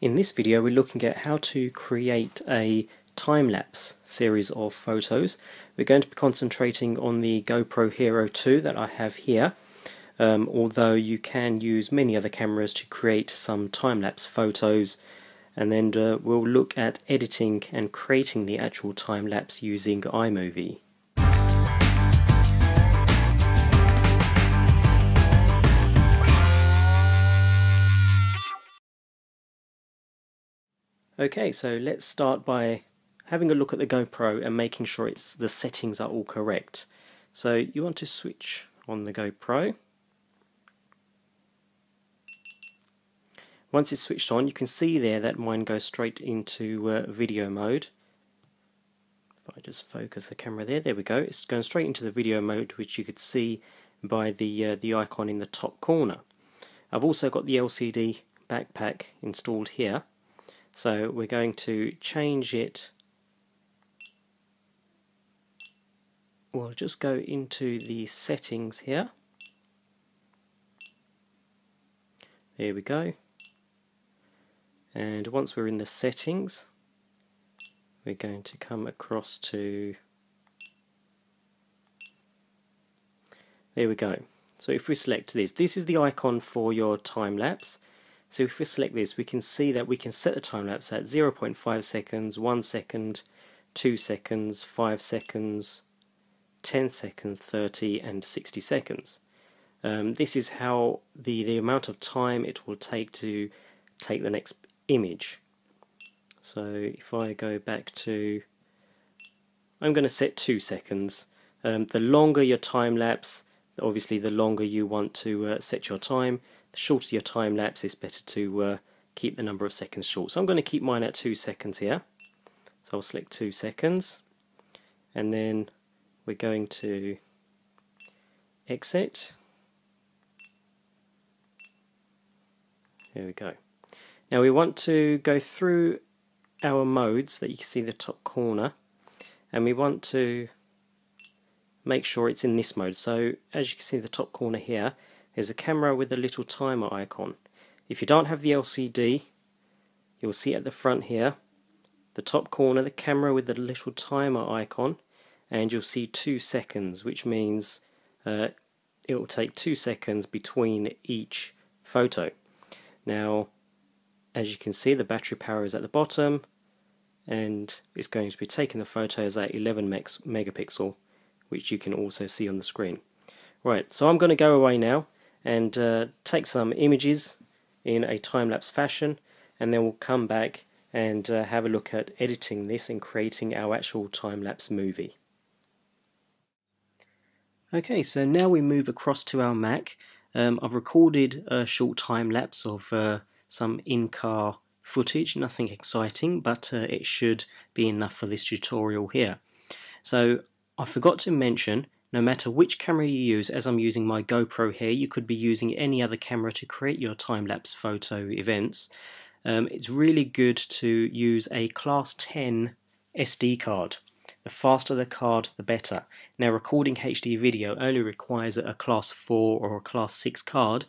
In this video we're looking at how to create a time-lapse series of photos. We're going to be concentrating on the GoPro Hero 2 that I have here, um, although you can use many other cameras to create some time-lapse photos and then uh, we'll look at editing and creating the actual time-lapse using iMovie. Okay, so let's start by having a look at the GoPro and making sure it's the settings are all correct. So you want to switch on the GoPro. Once it's switched on, you can see there that mine goes straight into uh, video mode. If I just focus the camera there, there we go. It's going straight into the video mode, which you could see by the uh, the icon in the top corner. I've also got the LCD backpack installed here so we're going to change it. We'll just go into the settings here. There we go. And once we're in the settings, we're going to come across to there we go. So if we select this, this is the icon for your time lapse so if we select this, we can see that we can set the time lapse at 0.5 seconds, 1 second, 2 seconds, 5 seconds, 10 seconds, 30 and 60 seconds. Um, this is how the, the amount of time it will take to take the next image. So if I go back to, I'm going to set 2 seconds. Um, the longer your time lapse, obviously the longer you want to uh, set your time, shorter your time lapse, it's better to uh, keep the number of seconds short. So I'm going to keep mine at 2 seconds here. So I'll select 2 seconds and then we're going to exit. There we go. Now we want to go through our modes that you can see the top corner and we want to make sure it's in this mode. So as you can see the top corner here, there's a camera with a little timer icon. If you don't have the LCD, you'll see at the front here, the top corner, the camera with the little timer icon, and you'll see two seconds, which means uh, it will take two seconds between each photo. Now, as you can see, the battery power is at the bottom, and it's going to be taking the photos at 11 megapixel, which you can also see on the screen. Right, so I'm going to go away now and uh, take some images in a time-lapse fashion and then we'll come back and uh, have a look at editing this and creating our actual time-lapse movie. Okay, so now we move across to our Mac. Um, I've recorded a short time-lapse of uh, some in-car footage, nothing exciting, but uh, it should be enough for this tutorial here. So I forgot to mention no matter which camera you use, as I'm using my GoPro here, you could be using any other camera to create your time-lapse photo events. Um, it's really good to use a class 10 SD card. The faster the card, the better. Now recording HD video only requires a class 4 or a class 6 card.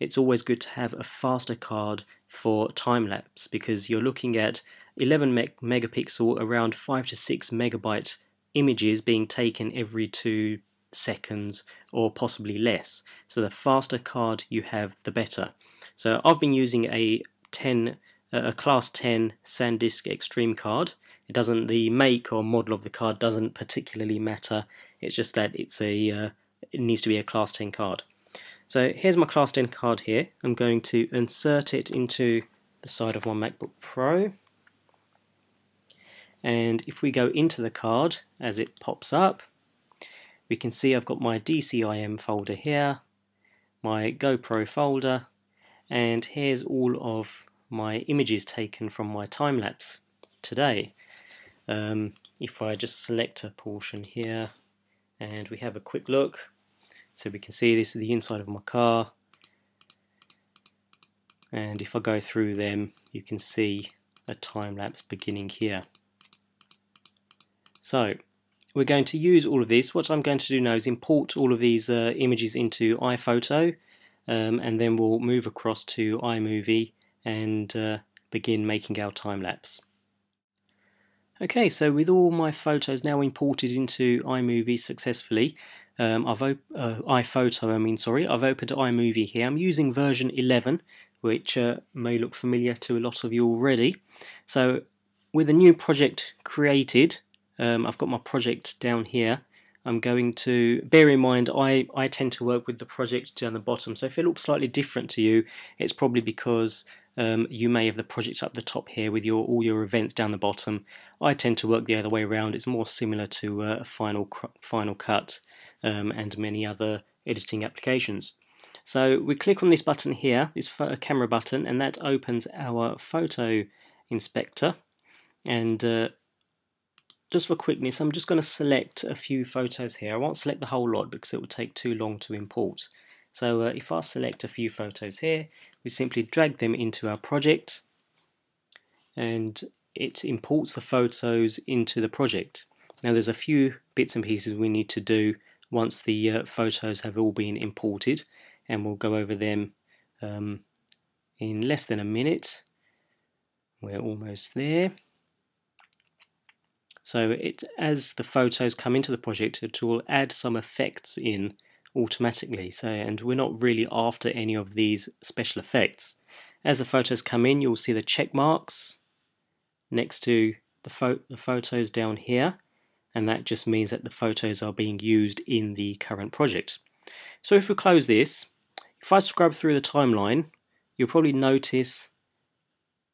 It's always good to have a faster card for time-lapse because you're looking at 11 meg megapixel, around 5 to 6 megabyte images being taken every two seconds or possibly less. So the faster card you have, the better. So I've been using a 10, a class 10 SanDisk Extreme card. It doesn't, the make or model of the card doesn't particularly matter. It's just that it's a, uh, it needs to be a class 10 card. So here's my class 10 card here. I'm going to insert it into the side of my MacBook Pro and if we go into the card as it pops up we can see I've got my DCIM folder here my GoPro folder and here's all of my images taken from my time lapse today. Um, if I just select a portion here and we have a quick look so we can see this is the inside of my car. And if I go through them you can see a time lapse beginning here so we're going to use all of this. What I'm going to do now is import all of these uh, images into iPhoto um, and then we'll move across to iMovie and uh, begin making our time lapse. Okay, so with all my photos now imported into iMovie successfully, um, I've uh, iPhoto, I mean, sorry, I've opened iMovie here. I'm using version 11, which uh, may look familiar to a lot of you already. So with a new project created, um, I've got my project down here. I'm going to bear in mind I, I tend to work with the project down the bottom so if it looks slightly different to you it's probably because um, you may have the project up the top here with your all your events down the bottom. I tend to work the other way around. It's more similar to uh, Final Final Cut um, and many other editing applications. So we click on this button here, this camera button, and that opens our photo inspector. And uh, just for quickness, I'm just going to select a few photos here. I won't select the whole lot because it will take too long to import. So uh, if I select a few photos here, we simply drag them into our project and it imports the photos into the project. Now there's a few bits and pieces we need to do once the uh, photos have all been imported and we'll go over them um, in less than a minute. We're almost there. So it, as the photos come into the project, it will add some effects in automatically. So, and we're not really after any of these special effects. As the photos come in, you'll see the check marks next to the, pho the photos down here, and that just means that the photos are being used in the current project. So if we close this, if I scrub through the timeline, you'll probably notice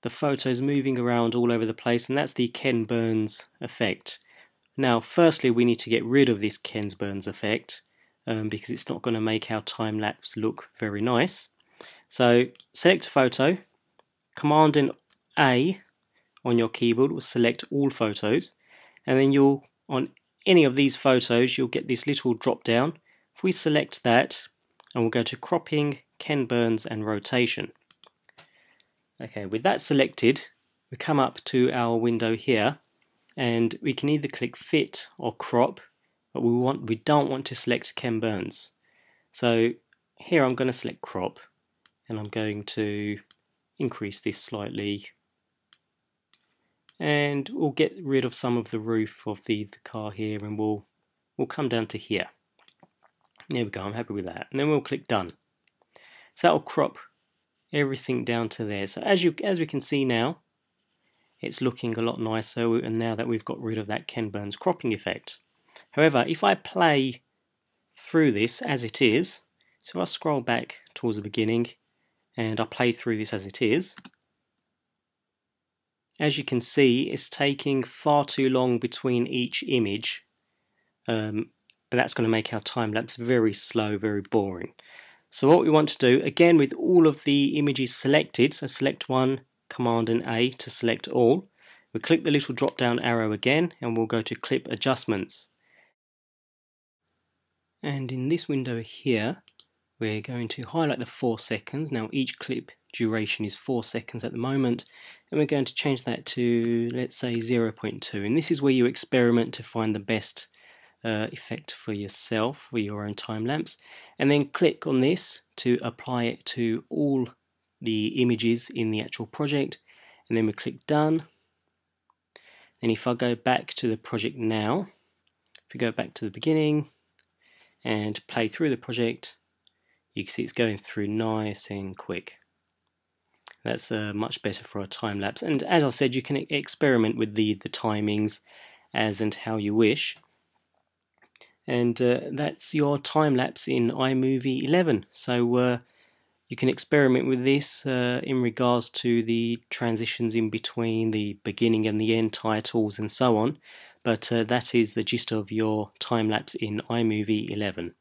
the photos moving around all over the place, and that's the Ken Burns effect. Now, firstly, we need to get rid of this Ken Burns effect, um, because it's not going to make our time lapse look very nice. So select a photo, Command and A on your keyboard will select all photos, and then you'll on any of these photos you'll get this little drop down. If we select that, and we'll go to cropping, Ken Burns, and rotation. Okay, with that selected, we come up to our window here, and we can either click fit or crop but we want we don't want to select Ken Burns. So here I'm going to select crop and I'm going to increase this slightly and we'll get rid of some of the roof of the, the car here and we'll we'll come down to here. There we go, I'm happy with that. And then we'll click done. So that'll crop everything down to there. So as you as we can see now, it's looking a lot nicer and now that we've got rid of that Ken Burns cropping effect. However, if I play through this as it is, so I scroll back towards the beginning and I play through this as it is, as you can see, it's taking far too long between each image. Um, and that's going to make our time lapse very slow, very boring. So what we want to do, again with all of the images selected, so select one, Command and A to select all, we click the little drop down arrow again and we'll go to Clip Adjustments. And in this window here, we're going to highlight the 4 seconds. Now each clip duration is 4 seconds at the moment, and we're going to change that to, let's say, 0.2. And this is where you experiment to find the best uh, effect for yourself, for your own time lapse. And then click on this to apply it to all the images in the actual project. And then we click Done. And if I go back to the project now, if we go back to the beginning, and play through the project, you can see it's going through nice and quick. That's uh, much better for a time lapse. And as I said, you can experiment with the, the timings as and how you wish. And uh, that's your time lapse in iMovie 11. So uh, you can experiment with this uh, in regards to the transitions in between the beginning and the end titles and so on but uh, that is the gist of your time lapse in iMovie 11.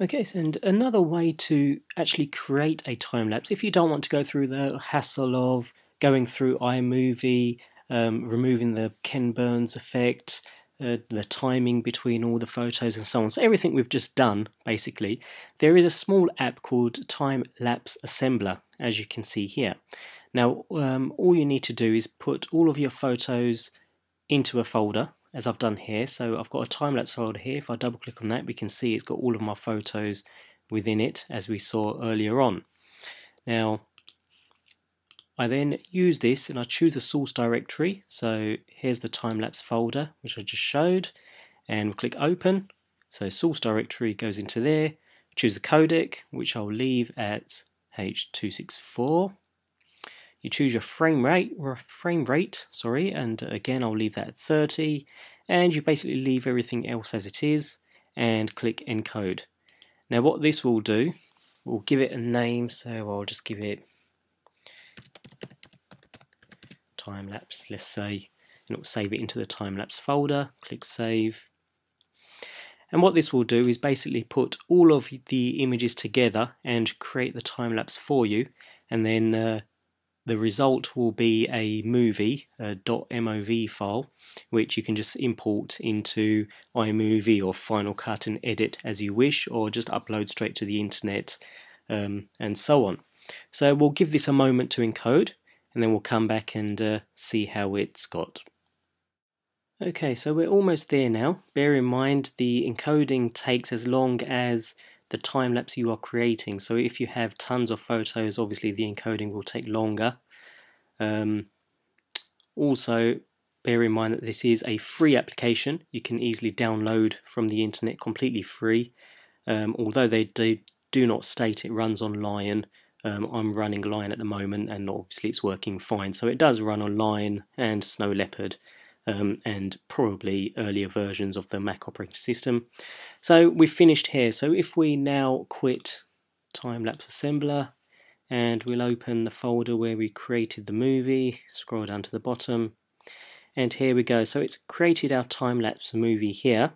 Okay, so and another way to actually create a time lapse, if you don't want to go through the hassle of going through iMovie, um, removing the Ken Burns effect, uh, the timing between all the photos and so on. So everything we've just done, basically, there is a small app called Time Lapse Assembler, as you can see here. Now, um, all you need to do is put all of your photos into a folder, as I've done here. So I've got a time-lapse folder here. If I double click on that, we can see it's got all of my photos within it, as we saw earlier on. Now, I then use this and I choose the source directory. So here's the time-lapse folder, which I just showed, and click open. So source directory goes into there. Choose the codec, which I'll leave at H264. You choose your frame rate, or frame rate, sorry, and again I'll leave that at 30. And you basically leave everything else as it is, and click encode. Now what this will do, we'll give it a name, so I'll just give it time lapse, let's say, and it will save it into the time lapse folder. Click save. And what this will do is basically put all of the images together and create the time lapse for you. And then uh, the result will be a movie, a .mov file, which you can just import into iMovie or Final Cut and edit as you wish, or just upload straight to the internet um, and so on. So we'll give this a moment to encode and then we'll come back and uh, see how it's got. Okay, so we're almost there now. Bear in mind the encoding takes as long as the time lapse you are creating. So if you have tons of photos, obviously the encoding will take longer. Um, also, bear in mind that this is a free application. You can easily download from the internet completely free. Um, although they do, do not state it runs on Lion, um, I'm running Lion at the moment and obviously it's working fine. So it does run on Lion and Snow Leopard um, and probably earlier versions of the Mac operating system. So we've finished here. So if we now quit Time-Lapse Assembler and we'll open the folder where we created the movie, scroll down to the bottom, and here we go. So it's created our time-lapse movie here.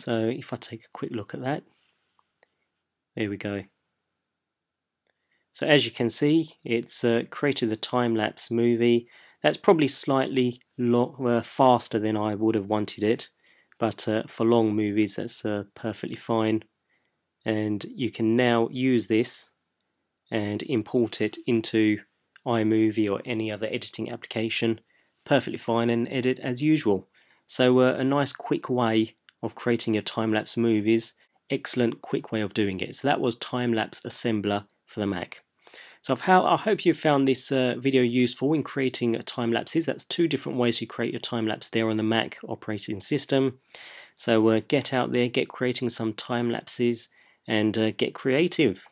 So if I take a quick look at that, there we go. So as you can see, it's uh, created the time-lapse movie. That's probably slightly uh, faster than I would have wanted it, but uh, for long movies that's uh, perfectly fine. And you can now use this and import it into iMovie or any other editing application perfectly fine and edit as usual. So uh, a nice quick way of creating your time-lapse movies, excellent quick way of doing it. So that was time-lapse assembler for the Mac. So I hope you found this uh, video useful in creating time lapses. That's two different ways you create your time lapse there on the Mac operating system. So uh, get out there, get creating some time lapses and uh, get creative.